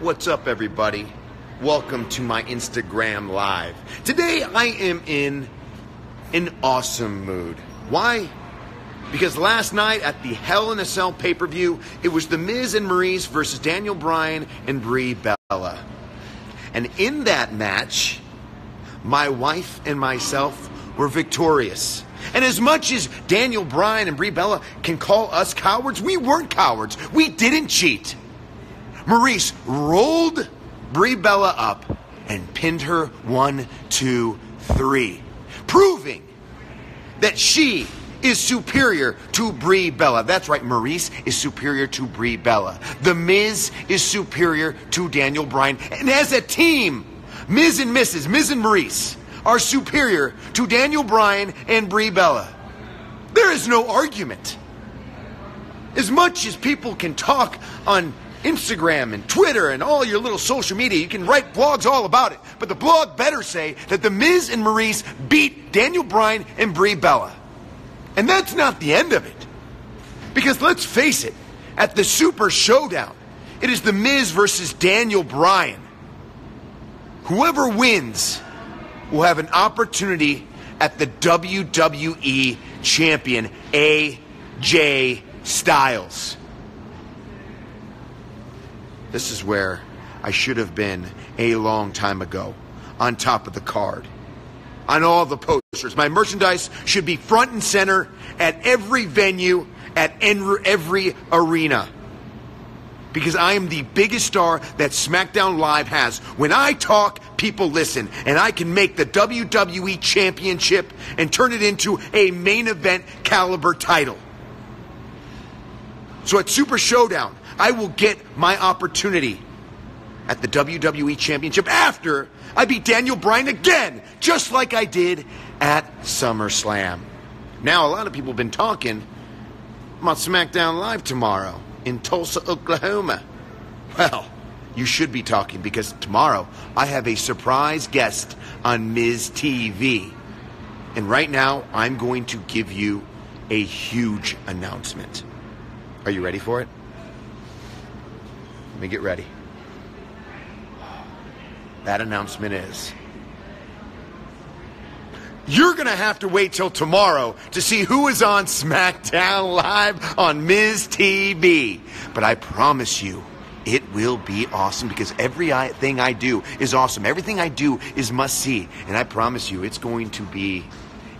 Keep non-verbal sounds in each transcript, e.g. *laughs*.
What's up, everybody? Welcome to my Instagram Live. Today I am in an awesome mood. Why? Because last night at the Hell in a Cell pay per view, it was The Miz and Maryse versus Daniel Bryan and Brie Bella. And in that match, my wife and myself were victorious. And as much as Daniel Bryan and Brie Bella can call us cowards, we weren't cowards. We didn't cheat. Maryse rolled Brie Bella up and pinned her one, two, three, proving that she is superior to Brie Bella. That's right, Maryse is superior to Brie Bella. The Miz is superior to Daniel Bryan. And as a team, Miz and Mrs., Miz and Maryse are superior to Daniel Bryan and Brie Bella. There is no argument. As much as people can talk on Instagram and Twitter and all your little social media. You can write blogs all about it. But the blog better say that The Miz and Maryse beat Daniel Bryan and Brie Bella. And that's not the end of it. Because let's face it, at the Super Showdown, it is The Miz versus Daniel Bryan. Whoever wins will have an opportunity at the WWE Champion, AJ Styles. This is where I should have been a long time ago, on top of the card. On all the posters. My merchandise should be front and center at every venue, at every arena. Because I am the biggest star that SmackDown Live has. When I talk, people listen. And I can make the WWE Championship and turn it into a main event caliber title. So at Super Showdown, I will get my opportunity at the WWE Championship after I beat Daniel Bryan again, just like I did at SummerSlam. Now, a lot of people have been talking about SmackDown Live tomorrow in Tulsa, Oklahoma. Well, you should be talking because tomorrow I have a surprise guest on Miz TV. And right now, I'm going to give you a huge announcement. Are you ready for it? Let me get ready. That announcement is you're going to have to wait till tomorrow to see who is on SmackDown Live on Miz TV. But I promise you, it will be awesome because everything I do is awesome. Everything I do is must see. And I promise you, it's going to be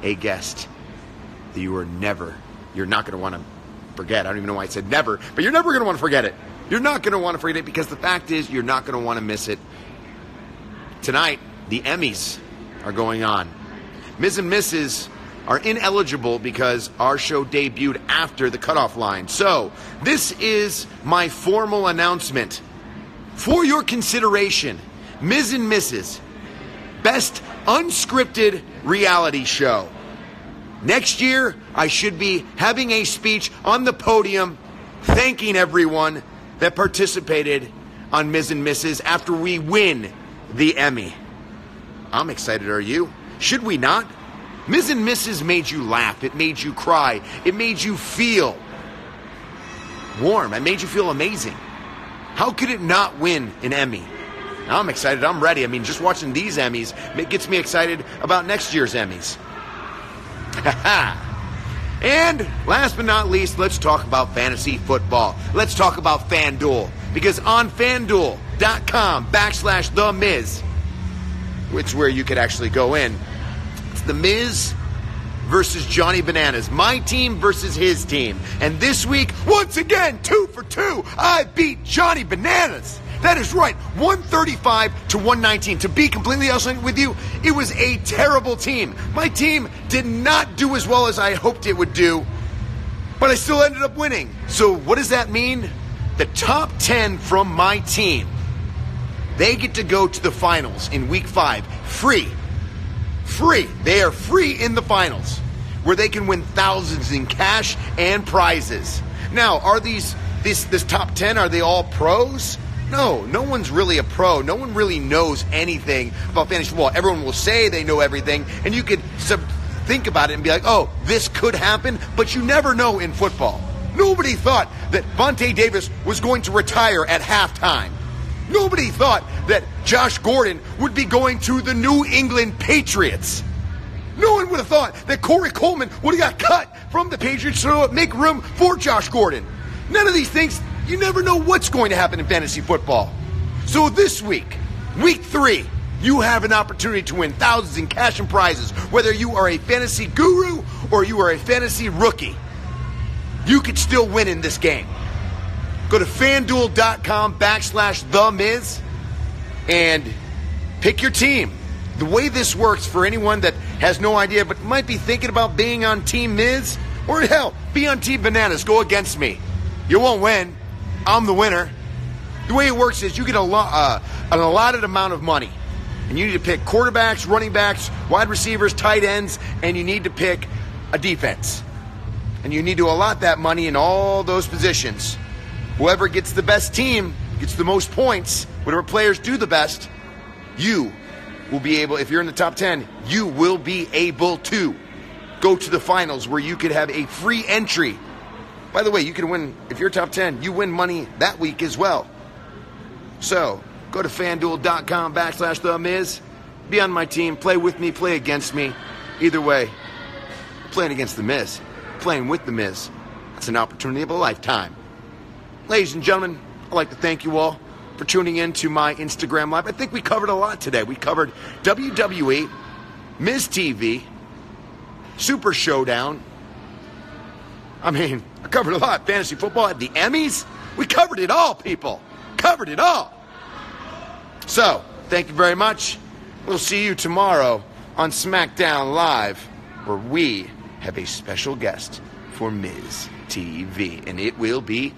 a guest that you are never, you're not going to want to forget. I don't even know why I said never, but you're never going to want to forget it. You're not going to want to forget it because the fact is, you're not going to want to miss it. Tonight, the Emmys are going on. Miz and Mrs. are ineligible because our show debuted after the cutoff line. So, this is my formal announcement. For your consideration, Miz and Mrs. Best Unscripted Reality Show. Next year, I should be having a speech on the podium thanking everyone that participated on Miz and Mrs. after we win the Emmy. I'm excited, are you? Should we not? Miz and Mrs. made you laugh. It made you cry. It made you feel warm. It made you feel amazing. How could it not win an Emmy? I'm excited. I'm ready. I mean, just watching these Emmys gets me excited about next year's Emmys. *laughs* and last but not least, let's talk about fantasy football. Let's talk about FanDuel. Because on FanDuel.com backslash The Miz, which where you could actually go in, it's The Miz versus Johnny Bananas. My team versus his team. And this week, once again, two for two, I beat Johnny Bananas. That is right, 135 to 119. To be completely honest with you, it was a terrible team. My team did not do as well as I hoped it would do, but I still ended up winning. So, what does that mean? The top 10 from my team, they get to go to the finals in week five free. Free. They are free in the finals where they can win thousands in cash and prizes. Now, are these this this top 10 are they all pros? No, no one's really a pro. No one really knows anything about fantasy football. Everyone will say they know everything, and you could sub- think about it and be like, oh, this could happen, but you never know in football. Nobody thought that Vontae Davis was going to retire at halftime. Nobody thought that Josh Gordon would be going to the New England Patriots. No one would have thought that Corey Coleman would have got cut from the Patriots to make room for Josh Gordon. None of these things, you never know what's going to happen in fantasy football. So this week, week three, you have an opportunity to win thousands in cash and prizes, whether you are a fantasy guru or you are a fantasy rookie. You could still win in this game. Go to fanduel.com backslash the Miz and pick your team. The way this works for anyone that has no idea but might be thinking about being on Team Miz, or hell, be on Team Bananas, go against me. You won't win. I'm the winner. The way it works is you get a lo- uh, an allotted amount of money, and you need to pick quarterbacks, running backs, wide receivers, tight ends, and you need to pick a defense. And you need to allot that money in all those positions. Whoever gets the best team gets the most points, whatever players do the best, you will be able, if you're in the top 10, you will be able to go to the finals where you could have a free entry. By the way, you can win, if you're top 10, you win money that week as well. So go to fanduel.com backslash the Miz. Be on my team, play with me, play against me. Either way, playing against the Miz, playing with the Miz, that's an opportunity of a lifetime. Ladies and gentlemen, I'd like to thank you all for tuning in to my Instagram Live. I think we covered a lot today. We covered WWE, Miz TV, Super Showdown. I mean, I covered a lot. Fantasy football at the Emmys. We covered it all, people. Covered it all. So, thank you very much. We'll see you tomorrow on SmackDown Live, where we have a special guest for Miz TV, and it will be